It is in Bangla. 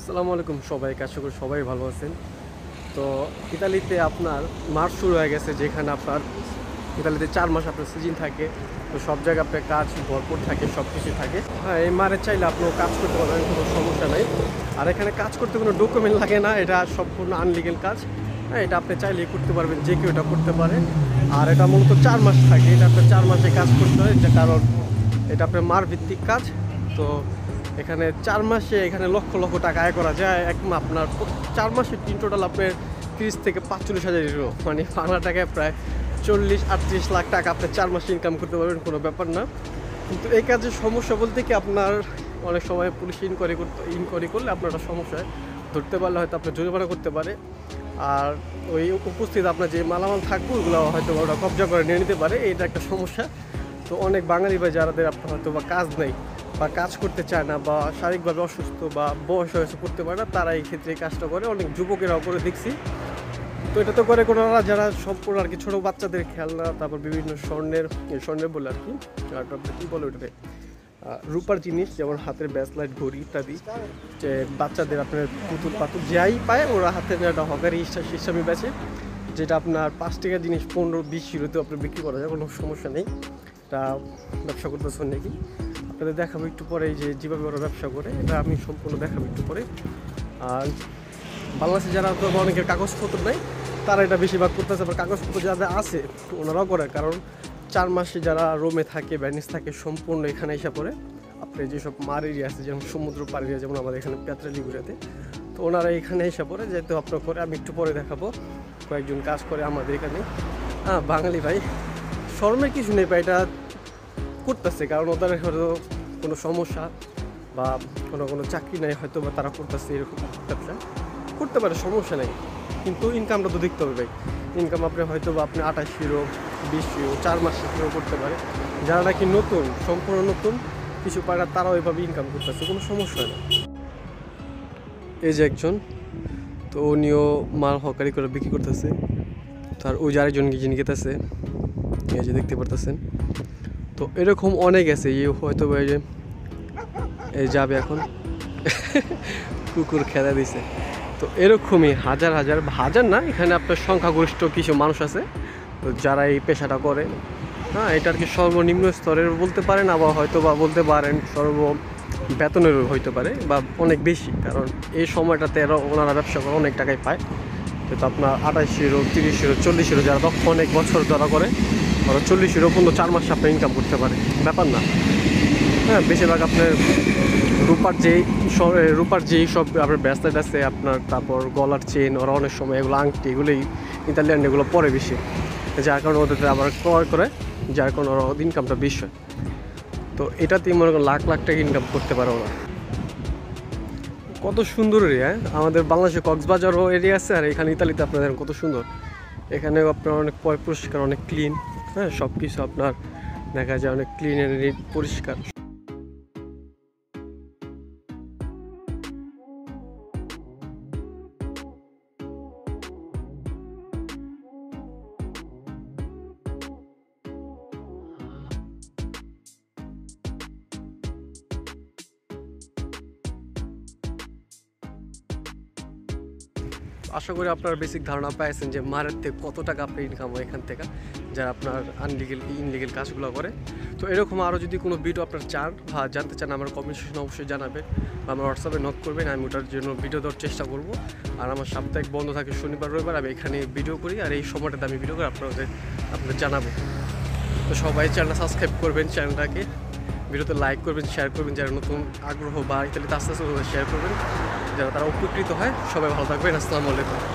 আসসালামু আলাইকুম সবাই, আশা করি সবাই ভালো আছেন। তো ইতালিতে আপনার মার্চ শুরু হয়ে গেছে, যেখানে আপনার ইতালিতে চার মাস আপনার সিজন থাকে। তো সব জায়গায় আপনার কাজ ভরপুর থাকে সব কিছু থাকে। হ্যাঁ এই মারে চাইলে আপনিও কাজ করতে পারবেন, কোনো সমস্যা নেই। আর এখানে কাজ করতে কোনো ডকুমেন্ট লাগে না, এটা সম্পূর্ণ আনলিগেল কাজ। হ্যাঁ এটা আপনি চাইলেই করতে পারবেন, যে কেউ এটা করতে পারে। আর এটা মূলত চার মাস থাকে, এটা আপনার চার মাসে কাজ করতে হয় যে কারণ এটা আপনার মার ভিত্তিক কাজ। তো এখানে চার মাসে এখানে লক্ষ লক্ষ টাকা আয় করা যায়। এক মা- আপনার চার মাসে তিন টোটাল আপনার তিরিশ থেকে পাঁচচল্লিশ হাজার ইউরো মানে বাংলা টাকায় প্রায় চল্লিশ, আটত্রিশ লাখ টাকা আপনি চার মাসে ইনকাম করতে পারবেন, কোনো ব্যাপার না। কিন্তু এই কাজের সমস্যা বলতে কি আপনার অনেক সময় পুলিশ ইনকোয়ারি করতে ইনকোয়ারি করলে আপনার একটা সমস্যা ধরতে পারলে হয়তো আপনার জরিমানা করতে পারে। আর ওই উপস্থিত আপনার যে মালামাল থাকবে, ওগুলো হয়তো ওরা কবজা করে নিয়ে নিতে পারে। এটা একটা সমস্যা। তো অনেক বাঙালি ভাই যাদের আপনার হয়তো বা কাজ নেই। বা কাজ করতে চায় না বা শারীরিকভাবে অসুস্থ বা বয়স হয়েছে করতে পারে না, তারা এই ক্ষেত্রে কাজটা করে। অনেক যুবকেরাও করে দেখছি। তো এটা তো করে কোনো যারা সম্পূর্ণ আর কি ছোটো বাচ্চাদের খেলনা তারপর বিভিন্ন স্বর্ণের স্বর্ণের বলে আর কি আর কী বলে ওটাতে রূপার জিনিস, যেমন হাতের ব্যাসলাইট, ঘড়ি ইত্যাদি। যে বাচ্চাদের আপনার পুতুল পাতুল যাই পায়, ওরা হাতে একটা হকারি হিসাব হিসাবে বেচে যেটা আপনার পাঁচ টাকার জিনিস পনেরো, বিশ ইউরোতে আপনার বিক্রি করা যায়, কোনো সমস্যা নেই। এটা ব্যবসা করতেছেন নাকি? আপনাদের দেখাবো একটু পরে যে যেভাবে ওরা ব্যবসা করে, এটা আমি সম্পূর্ণ দেখাবো একটু পরে। আর বাংলাদেশে যারা তো অনেকের কাগজপত্র নেই, তারা এটা বেশিরভাগ করতেছে, আবার কাগজপত্র যাদের আছে ওনারাও করে, কারণ চার মাসে যারা রোমে থাকে ব্যানিস থাকে, সম্পূর্ণ এখানে এসে পড়ে। আপনি যেসব মার এরিয়া আছে, যেমন সমুদ্র পার এরিয়া যেমন আমাদের এখানে পেত্রালিগুড়াতে তো ওনারা এখানে এসে পড়ে, যেহেতু আপনার করে আমি একটু পরে দেখাবো, কয়েকজন কাজ করে আমাদের এখানে। হ্যাঁ বাঙালি ভাই শর্মের কিছু নেই ভাই, এটা করতেছে, কারণ ওদের হয়তো কোনো সমস্যা বা কোনো কোনো চাকরি নেই হয়তো বা তারা করতেছে এরকম ব্যবসা করতে পারে, সমস্যা নেই। কিন্তু ইনকামটা তো দেখতে হবে ভাই। ইনকাম আপনি হয়তো বা আপনি আঠাশ ইউরো বিশ ইউরো চার মাস ইউরো করতে পারে। যারা নাকি নতুন, সম্পূর্ণ নতুন, কিছু পারা তারাও এভাবে ইনকাম করতেছে, কোনো সমস্যা নেই। এই যে একজন, তো উনিও মাল হকারি করে বিক্রি করতেছে। তার ওই যে আরেকজন যিনি গেতেছে। এই যে দেখতে পারতেছেন। তো এরকম অনেক আছে, এই হয়তো এই যে, এই যাবে এখন। কুকুর খেলা দিছে। তো এরকমই হাজার হাজার হাজার না, এখানে আপনার সংখ্যাগরিষ্ঠ কিছু মানুষ আছে। তো যারা এই পেশাটা করে হ্যাঁ এটা আর কি সর্বনিম্ন স্তরের বলতে পারেন, আবার হয়তো বা বলতে পারেন সর্ব বেতনেরও হইতে পারে, বা অনেক বেশি, কারণ এই সময়টাতে ওনারা ব্যবসা করে, অনেক টাকাই পায়। তো আপনার আঠাশ ইউরো তিরিশ ইউরো চল্লিশ ইউরো যারা দক্ষ, অনেক বছর যারা করে ওরা চল্লিশ ইউরো পর্যন্ত চার মাসে আপনি ইনকাম করতে পারে ব্যাপার না। হ্যাঁ বেশিরভাগ আপনার রূপার যেই রূপার যেই সব আপনার ব্যাসলেট আছে, আপনার তারপর গলার চেন ওরা অনেক সময় এগুলো আংটি এগুলোই ইতালিয়ান এগুলো পরে বেশি। যার কারণে ওদের আবার ক্রয় করে, যার কারণে ওরা ইনকামটা বেশি হয়। তো এটাতেই মনে করেন লাখ লাখ টাকা ইনকাম করতে পারে ওরা। কত সুন্দর এরিয়া আমাদের বাংলাদেশে কক্সবাজারও এরিয়া আছে, আর এখানে ইতালিতে আপনাদের কত সুন্দর। এখানে আপনার অনেক পয় পরিষ্কার অনেক ক্লিন হ্যাঁ সব কিছু আপনার দেখা যায় অনেক ক্লিন এন্ড পরিষ্কার। আশা করি আপনার বেসিক ধারণা পাইছেন যে মারের থেকে কত টাকা আপনি ইনকাম হয় এখান থেকে, যারা আপনার আনলিগেল ইনলিগেল কাজগুলো করে। তো এরকম আরও যদি কোনো ভিডিও আপনার চান বা জানতে চান, আমার কমেন্ট অবশ্যই জানাবেন বা আমার হোয়াটসঅ্যাপে নক করবেন, আমি ওটার জন্য ভিডিও দেওয়ার চেষ্টা করব। আর আমার সাপ্তাহিক বন্ধ থাকে শনিবার, রবিবার, আমি এখানে ভিডিও করি আর এই সময়টাতে আমি ভিডিও করে আপনাদের আপনাদের জানাব। তো সবাই চ্যানেলটা সাবস্ক্রাইব করবেন চ্যানেলটাকে ভিডিওতে লাইক করবেন শেয়ার করবেন, যারা নতুন আগ্রহ বা ইত্যাদি আস্তে আস্তে শেয়ার করবেন। যারা তারা উপকৃত হয়। সবাই ভালো থাকবেন। আসসালামু আলাইকুম।